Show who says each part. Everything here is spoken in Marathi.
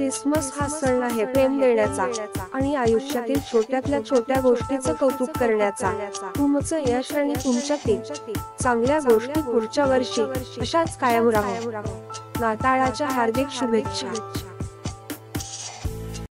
Speaker 1: ख्रिसमस हा सण आहे प्रेम देण्याचा आणि आयुष्यातील छोट्यातल्या छोट्या गोष्टीचं कौतुक करण्याचा. तुमचं यश आणि तुमच्यातील चांगल्या गोष्टी पुढच्या वर्षी. अशाच कायम राहू. नाताळाच्या हार्दिक शुभेच्छा.